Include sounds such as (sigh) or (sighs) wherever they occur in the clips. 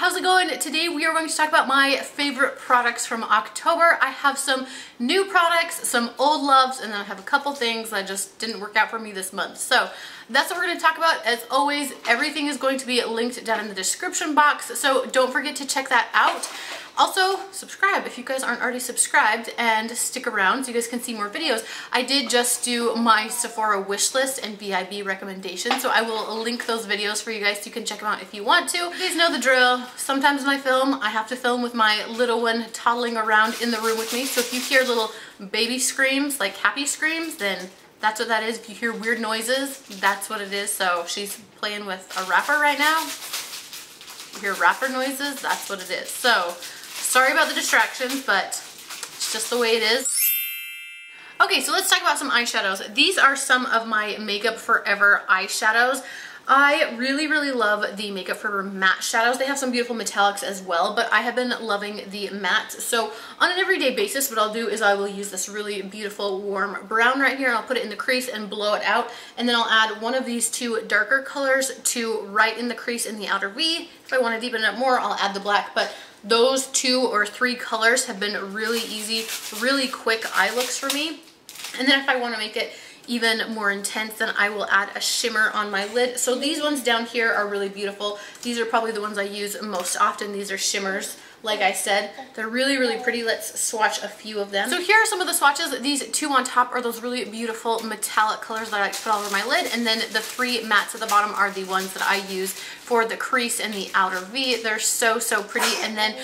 how's it going? Today we are going to talk about my favorite products from October. I have some new products, some old loves, and then I have a couple things that just didn't work out for me this month. So that's what we're going to talk about. As always, everything is going to be linked down in the description box, so don't forget to check that out. Also, subscribe if you guys aren't already subscribed and stick around so you guys can see more videos. I did just do my Sephora wish list and VIB recommendations, so I will link those videos for you guys so you can check them out if you want to. You guys know the drill. Sometimes when I film, I have to film with my little one toddling around in the room with me, so if you hear little baby screams, like happy screams, then that's what that is. If you hear weird noises, that's what it is. So she's playing with a wrapper right now. You hear wrapper noises, that's what it is. So Sorry about the distractions, but it's just the way it is. Okay, so let's talk about some eyeshadows. These are some of my Makeup Forever eyeshadows. I really, really love the Makeup Forever matte shadows. They have some beautiful metallics as well, but I have been loving the mattes. So on an everyday basis, what I'll do is I will use this really beautiful warm brown right here, and I'll put it in the crease and blow it out. And then I'll add one of these two darker colors to right in the crease in the outer V. If I want to deepen it up more, I'll add the black, but those two or three colors have been really easy, really quick eye looks for me. And then if I want to make it even more intense, then I will add a shimmer on my lid. So these ones down here are really beautiful. These are probably the ones I use most often. These are shimmers like I said. They're really, really pretty. Let's swatch a few of them. So here are some of the swatches. These two on top are those really beautiful metallic colors that I like to put all over my lid. And then the three mattes at the bottom are the ones that I use for the crease and the outer V. They're so, so pretty. And then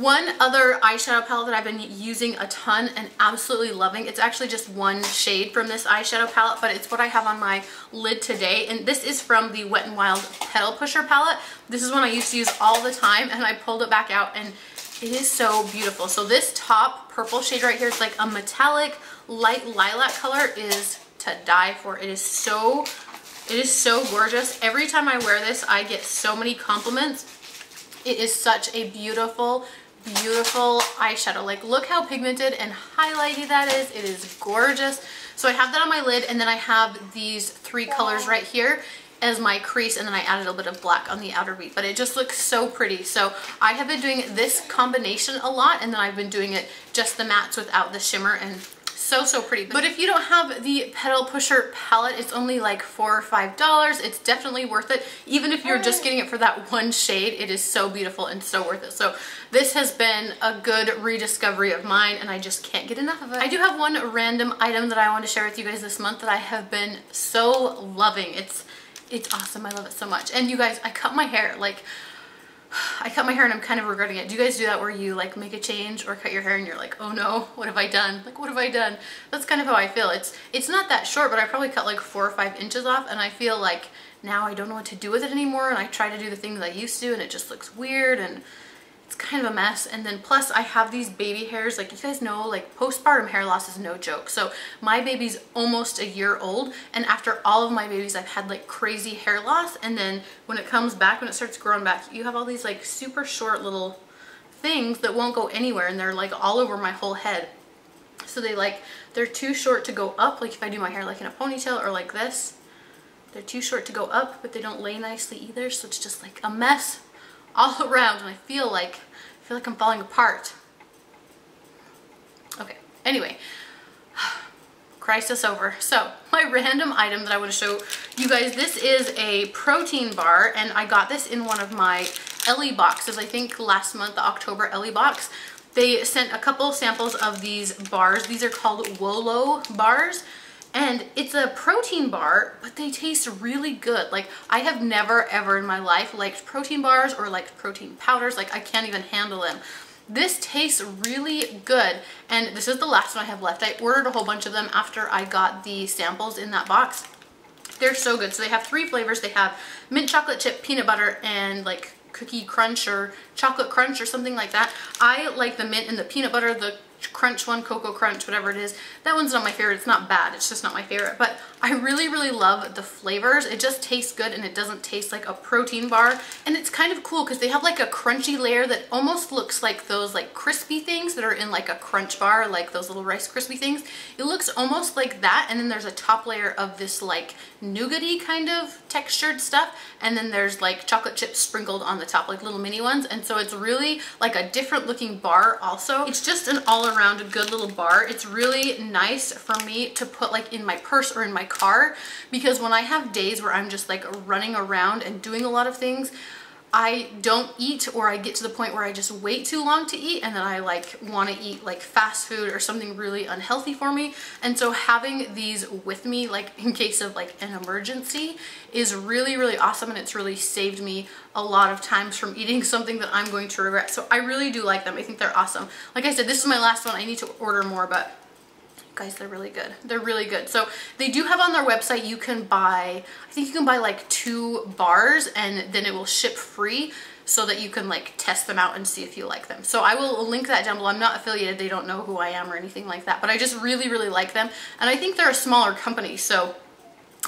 one other eyeshadow palette that I've been using a ton and absolutely loving, it's actually just one shade from this eyeshadow palette, but it's what I have on my lid today. And this is from the Wet n Wild Petal Pusher palette. This is one I used to use all the time and I pulled it back out and it is so beautiful. So this top purple shade right here, it's like a metallic light lilac color is to die for. It is so, it is so gorgeous. Every time I wear this, I get so many compliments. It is such a beautiful, beautiful eyeshadow. Like look how pigmented and highlighty that is. It is gorgeous. So I have that on my lid and then I have these three colors right here as my crease and then I added a little bit of black on the outer V but it just looks so pretty so I have been doing this combination a lot and then I've been doing it just the mattes without the shimmer and so so pretty but if you don't have the petal pusher palette it's only like four or five dollars. It's definitely worth it. Even if you're just getting it for that one shade it is so beautiful and so worth it. So this has been a good rediscovery of mine and I just can't get enough of it. I do have one random item that I want to share with you guys this month that I have been so loving. It's it's awesome. I love it so much. And you guys I cut my hair like I cut my hair and I'm kind of regretting it. Do you guys do that where you like make a change or cut your hair and you're like, oh no, what have I done? Like, what have I done? That's kind of how I feel. It's it's not that short, but I probably cut like four or five inches off and I feel like now I don't know what to do with it anymore and I try to do the things I used to and it just looks weird and kind of a mess. And then plus I have these baby hairs. Like you guys know like postpartum hair loss is no joke. So my baby's almost a year old. And after all of my babies I've had like crazy hair loss. And then when it comes back when it starts growing back you have all these like super short little things that won't go anywhere. And they're like all over my whole head. So they like they're too short to go up. Like if I do my hair like in a ponytail or like this they're too short to go up but they don't lay nicely either. So it's just like a mess all (laughs) around and I feel like, I feel like I'm falling apart. Okay, anyway, (sighs) crisis over. So (laughs) my random item that I want to show you guys, this is a protein bar and I got this in one of my Ellie boxes, I think last month, the October Ellie box. They sent a couple samples of these bars. These are called Wolo bars and it's a protein bar but they taste really good. Like I have never ever in my life liked protein bars or like protein powders. Like I can't even handle them. This tastes really good. And this is the last one I have left. I ordered a whole bunch of them after I got the samples in that box. They're so good. So they have three flavors. They have mint chocolate chip peanut butter and like cookie crunch or chocolate crunch or something like that. I like the mint and the peanut butter. The crunch one, Cocoa Crunch, whatever it is. That one's not my favorite. It's not bad. It's just not my favorite. But I really, really love the flavors. It just tastes good and it doesn't taste like a protein bar. And it's kind of cool because they have like a crunchy layer that almost looks like those like crispy things that are in like a crunch bar, like those little Rice Krispie things. It looks almost like that. And then there's a top layer of this like nougaty kind of textured stuff. And then there's like chocolate chips sprinkled on the top, like little mini ones. And so it's really like a different looking bar also. It's just an all around a good little bar. It's really nice for me to put like in my purse or in my car because when I have days where I'm just like running around and doing a lot of things, I don't eat or I get to the point where I just wait too long to eat and then I like want to eat like fast food or something really unhealthy for me. And so having these with me like in case of like an emergency is really, really awesome and it's really saved me a lot of times from eating (laughs) something that I'm going to regret. So I really do like them. I think they're awesome. Like I said, this is my last one. I need to order more, but guys they're really good they're really good so they do have on their website you can buy i think you can buy like two bars and then it will ship free so that you can like test them out and see if you like them so i will link that down below i'm not affiliated they don't know who i am or anything like that but i just really really like them and i think they're a smaller company so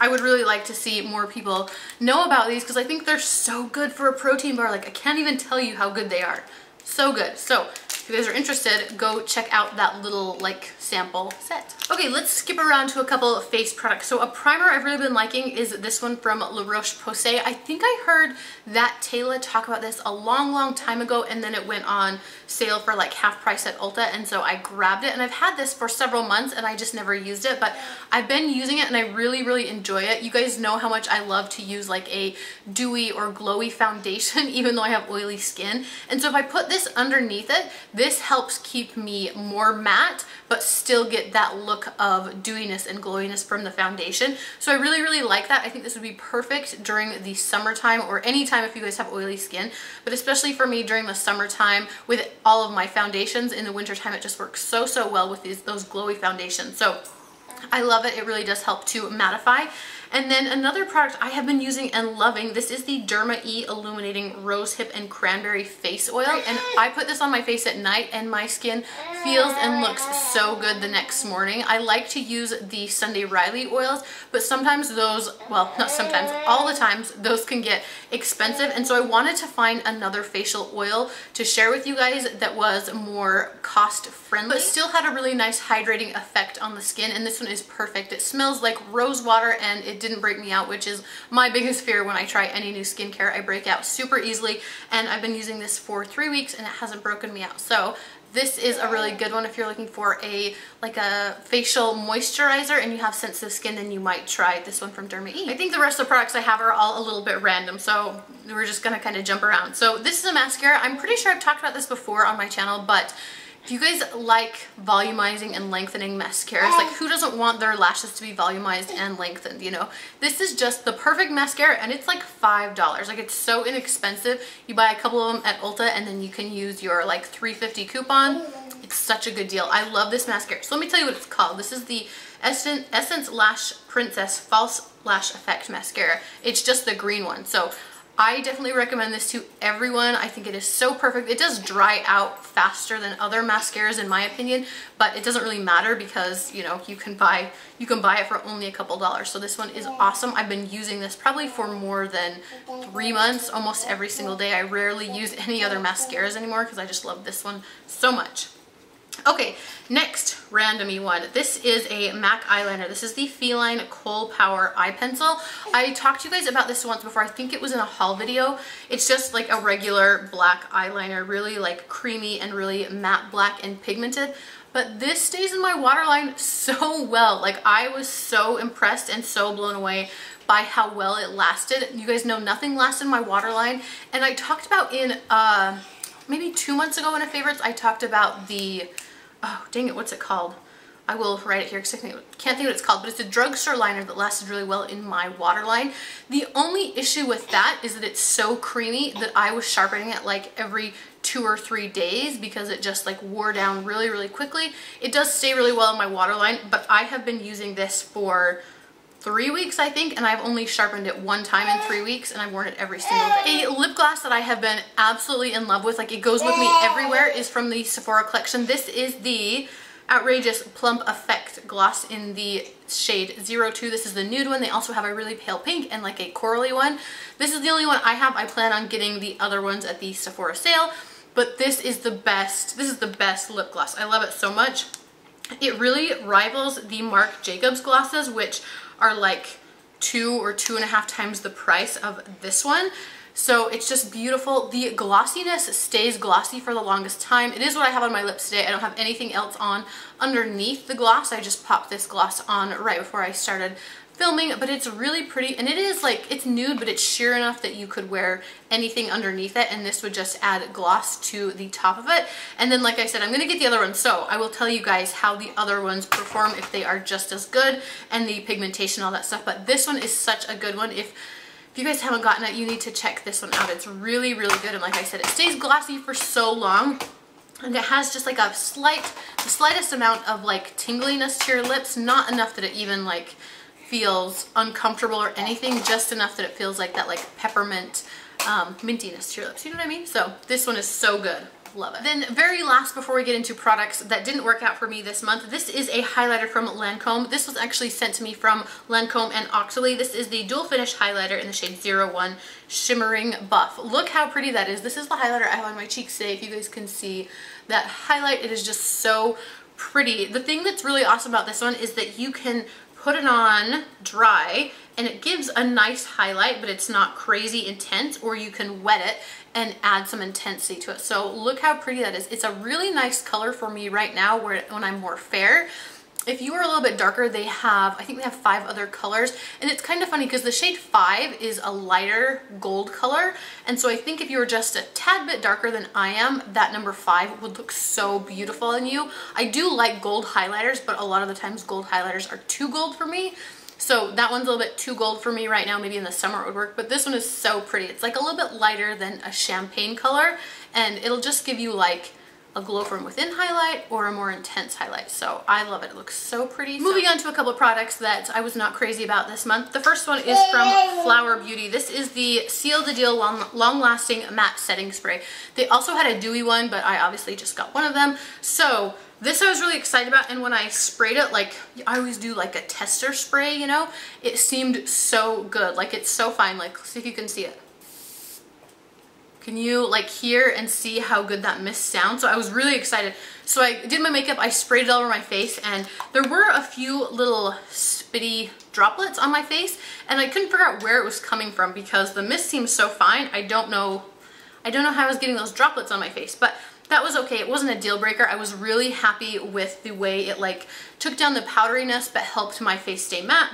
I would really like to see more people know about these because I think they're so good for a protein bar. Like I can't even tell you how good they are. So good. So if you guys are interested, go check out that little like sample set. Okay, let's skip around to a couple of face products. So a primer I've really been liking is this one from La Roche-Posay. I think I heard that Taylor talk about this a long, long time ago and then it went on sale for like half price at Ulta and so I grabbed it and I've had this for several months and I just never used it but I've been using it and I really, really enjoy it. You guys know how much I love to use like a dewy or glowy foundation (laughs) even though I have oily skin. And so if I put this underneath it, this helps keep me more matte but still get that look of dewiness and glowiness from the foundation. So I really, really like that. I think this would be perfect during the summertime or anytime if you guys have oily skin, but especially for me during the summertime with all of my foundations in the wintertime, it just works so, so well with these those glowy foundations. So I love it. It really does help to mattify. And then another product I have been using and loving, this is the Derma E Illuminating Rose Hip and Cranberry Face Oil. And I put this on my face at night and my skin feels and looks so good the next morning. I like to use the Sunday Riley oils, but sometimes those, well, not sometimes, all the times, those can get expensive. And so I wanted to find another facial oil to share with you guys that was more cost friendly, but still had a really nice hydrating effect on the skin. And this one is perfect. It smells like rose water and it didn't break me out, which is my biggest fear when I try any new skincare. I break out super easily and I've been using this for three weeks and it hasn't broken me out. So this is a really good one if you're looking for a like a facial moisturizer and you have sensitive skin then you might try this one from Derma E. I think the rest of the products I have are all a little bit random so we're just gonna kind of jump around. So this is a mascara. I'm pretty sure I've talked about this before on my channel but you guys like volumizing and lengthening mascaras, like who doesn't want their lashes to be volumized and lengthened, you know? This is just the perfect mascara and it's like $5. Like it's so inexpensive. You buy a couple of them at Ulta and then you can use your like 350 coupon. It's such a good deal. I love this mascara. So let me tell you what it's called. This is the Essence Lash Princess False Lash Effect Mascara. It's just the green one. So I definitely recommend this to everyone. I think it is so perfect. It does dry out faster than other mascaras in my opinion, but it doesn't really matter because, you know, you can buy you can buy it for only a couple dollars. So this one is awesome. I've been using this probably for more than three months, almost every single day. I rarely use any other mascaras anymore because I just love this one so much. Okay, next randomy one. This is a MAC eyeliner. This is the Feline Kohl Power Eye Pencil. I talked to you guys about this once before. I think it was in a haul video. It's just like a regular black eyeliner, really like creamy and really matte black and pigmented. But this stays in my waterline so well. Like I was so impressed and so blown away by how well it lasted. You guys know nothing lasts in my waterline. And I talked about in, uh, maybe two months ago in a favorites, I talked about the oh, dang it, what's it called? I will write it here because I can't think what it's called, but it's a drugstore liner that lasted really well in my waterline. The only issue with that is that it's so creamy that I was sharpening it like every two or three days because it just like wore down really, really quickly. It does stay really well in my waterline, but I have been using this for three weeks, I think, and I've only sharpened it one time in three weeks, and I've worn it every single day. A lip gloss that I have been absolutely in love with, like it goes with me everywhere, is from the Sephora collection. This is the Outrageous Plump Effect Gloss in the shade 02. This is the nude one. They also have a really pale pink and like a corally one. This is the only one I have. I plan on getting the other ones at the Sephora sale, but this is the best. This is the best lip gloss. I love it so much. It really rivals the Marc Jacobs glosses, which are like two or two and a half times the price of this one. So it's just beautiful. The glossiness stays glossy for the longest time. It is what I have on my lips today. I don't have anything else on underneath the gloss. I just popped this gloss on right before I started filming, but it's really pretty. And it is like, it's nude, but it's sheer enough that you could wear anything underneath it. And this would just add gloss to the top of it. And then, like I said, I'm going to get the other one. So I will tell you guys how the other ones perform if they are just as good and the pigmentation, all that stuff. But this one is such a good one. If if you guys haven't gotten it, you need to check this one out. It's really, really good. And like I said, it stays glossy for so long. And it has just like a slight, the slightest amount of like tingliness to your lips. Not enough that it even like feels uncomfortable or anything. Just enough that it feels like that like peppermint um, mintiness to your lips. You know what I mean? So this one is so good love it. Then very last before we get into products that didn't work out for me this month, this is a highlighter from Lancome. This was actually sent to me from Lancome and Octoly. This is the dual finish highlighter in the shade 01 Shimmering Buff. Look how pretty that is. This is the highlighter I have on my cheeks today. If you guys can see that highlight, it is just so pretty. The thing that's really awesome about this one is that you can put it on dry and it gives a nice highlight but it's not crazy intense or you can wet it and add some intensity to it. So look how pretty that is. It's a really nice color for me right now where when I'm more fair. If you are a little bit darker, they have, I think they have five other colors. And it's kind of funny because the shade five is a lighter gold color. And so I think if you were just a tad bit darker than I am, that number five would look so beautiful on you. I do like gold highlighters, but a lot of the times gold highlighters are too gold for me. So that one's a little bit too gold for me right now. Maybe in the summer it would work, but this one is so pretty. It's like a little bit lighter than a champagne color and it'll just give you like a glow from within highlight or a more intense highlight. So I love it. It looks so pretty. So Moving on to a couple of products that I was not crazy about this month. The first one is from Flower Beauty. This is the Seal the Deal Long, Long Lasting Matte Setting Spray. They also had a dewy one, but I obviously just got one of them. So this I was really excited about and when I sprayed it, like I always do like a tester spray, you know, it seemed so good. Like it's so fine. Like see if you can see it. Can you like hear and see how good that mist sounds? So I was really excited. So I did my makeup, I sprayed it all over my face and there were a few little spitty droplets on my face and I couldn't figure out where it was coming from because the mist seems so fine. I don't know, I don't know how I was getting those droplets on my face, but that was okay. It wasn't a deal breaker. I was really happy with the way it like took down the powderiness but helped my face stay matte.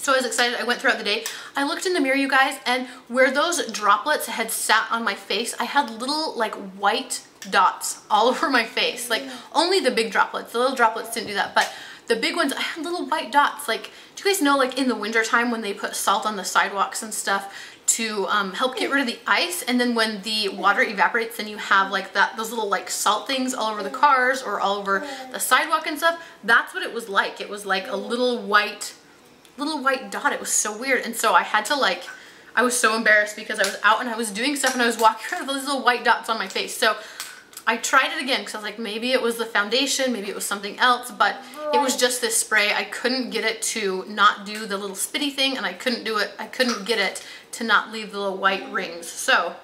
So I was excited. I went throughout the day. I looked in the mirror, you guys, and where those droplets had sat on my face, I had little like white dots all (laughs) over my face. Like only the big droplets. The little droplets didn't do that, but the big ones, I had little white dots. Like, do you guys know like in the wintertime when they put salt on the sidewalks and stuff, to um, help get rid of the ice and then when the water evaporates then you have like that those little like salt things all over the cars or all over the sidewalk and stuff that's what it was like it was like a little white little white dot. It was so weird. And so I had to like I was so embarrassed because I was out and I was doing stuff and I was walking (laughs) around with little white dots on my face. So I tried it again because I was like maybe it was the foundation maybe it was something else but it was just this spray. I couldn't get it to not do the little spitty thing and I couldn't do it I couldn't get it to not leave the little white rings. So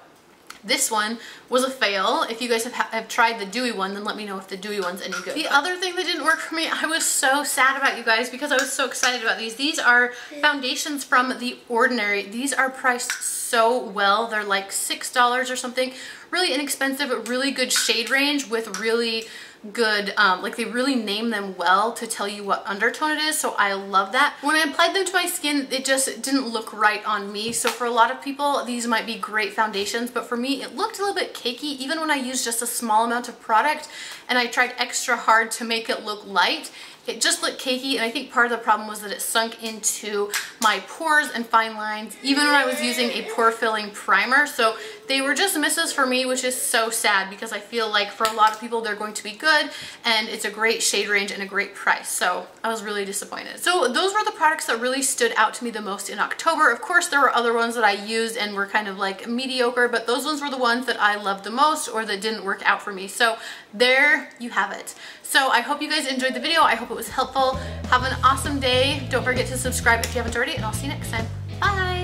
this one was a fail. If you guys have, have tried the dewy one, then let me know if the dewy one's any good. The other thing that didn't work for me, I was so sad about you guys because I was so excited about these. These are foundations from The Ordinary. These are priced so well. They're like $6 or something. Really inexpensive, really good shade range with really good, um, like they really name them well to tell you what undertone it is, so I love that. When I applied them to my skin, it just didn't look right on me, so for a lot of people, these might be great foundations, but for me, it looked a little bit cakey, even when I used just a small amount of product, and I tried extra hard to make it look light, it just looked cakey and I think part of the problem was that it sunk into my pores and fine lines even when I was using a pore filling primer. So they were just misses for me, which is so sad because I feel like for a lot of people they're going to be good and it's a great shade range and a great price. So I was really disappointed. So those were the products that really stood out to me the most in October. Of course, there were other ones that I used and were kind of like mediocre, but those ones were the ones that I loved the most or that didn't work out for me. So there you have it. So I hope you guys enjoyed the video. I hope was helpful. Have an awesome day. Don't forget to subscribe if you haven't already, and I'll see you next time. Bye!